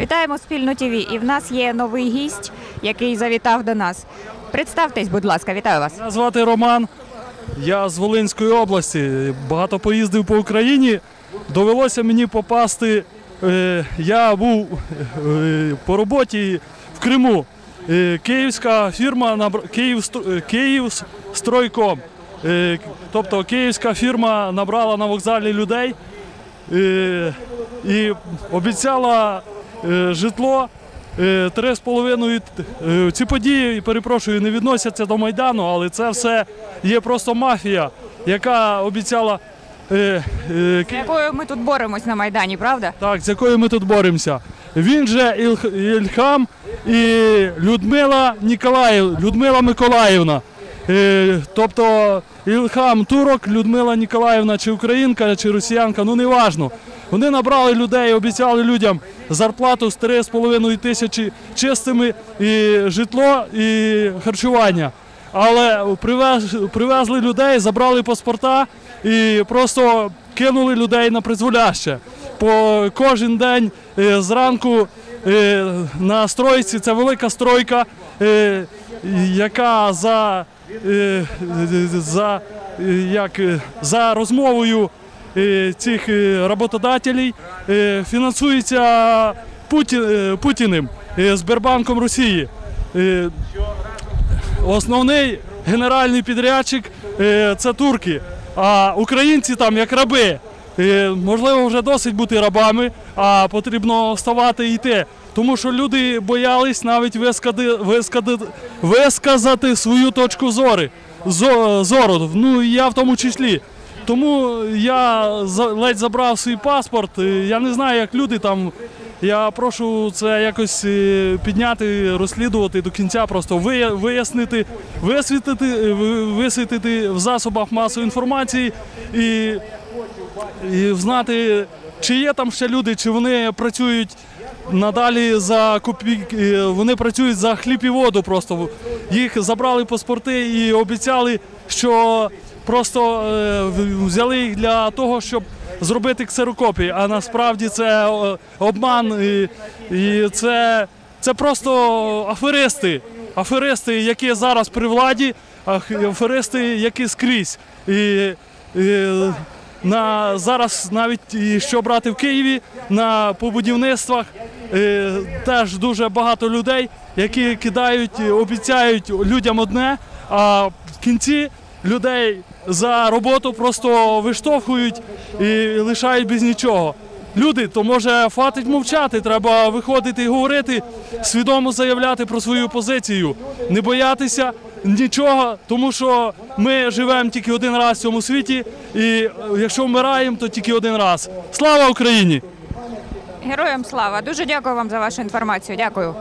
Вітаємо спільну ТВ. І в нас є новий гість, який завітав до нас. Представтесь, будь ласка, вітаю вас. Мене звати Роман. Я з Волинської області. Багато поїздив по Україні. Довелося мені попасти. е, Я був е, по роботі в Криму. Е, Київська фірма е, Київстройком. Е, Тобто київська фірма набрала на вокзалі людей е, і обіцяла е, житло. е, Три з половиною е, ці події, перепрошую, не відносяться до Майдану, але це все є просто мафія, яка обіцяла е, е, З якою ми тут боремось на Майдані, правда? так, з якою ми тут боремося. Він же Ільхам і Людмила Ніколаїв, Людмила Миколаївна. Е, тобто Ілхам Турок, Людмила Ніколаївна, чи українка, чи росіянка, ну не важно. Вони набрали людей, обіцяли людям зарплату з 3,5 тисячі чистими, і житло, і харчування. Але привез, привезли людей, забрали паспорта і просто кинули людей на призволяще. По кожен день е, зранку е, на стройці це велика стройка, е, яка за, за, як, за розмовою цих е, роботодателів е, фінансується е, Путіним, е, Сбербанком Росії. Е, Основний генеральний підрядчик е, це турки, а українці там як раби. Е, можливо, вже досить бути рабами, а потрібно вставати і йти. Тому що люди боялись навіть вискади, вискади, висказати свою точку зору, зо- зору. Ну і я в тому числі. Тому я ледь забрав свій паспорт. Я не знаю, як люди там. Я прошу це якось е, підняти, розслідувати до кінця, просто вияснити, висвітити, е, висвітити в засобах масової інформації і, і знати, чи є там ще люди, чи вони працюють надалі за копійки, е, вони працюють за хліб і воду. Просто їх забрали паспорти і обіцяли, що просто е, взяли їх для того, щоб зробити ксерокопії. А насправді це е, обман і, і це, це просто аферисти. Аферисти, які зараз при владі, аферисти, які скрізь. І, і на зараз навіть що брати в Києві на по будівництвах е, теж дуже багато людей, які кидають, обіцяють людям одне, а в кінці людей за роботу просто виштовхують і лишають без нічого. Люди, то може хватить мовчати, треба виходити і говорити, свідомо заявляти про свою позицію, не боятися нічого, тому що ми живемо тільки один раз в цьому світі, і е, якщо вмираємо, то тільки один раз. Слава Україні! Героям слава! Дуже дякую вам за вашу інформацію. Дякую.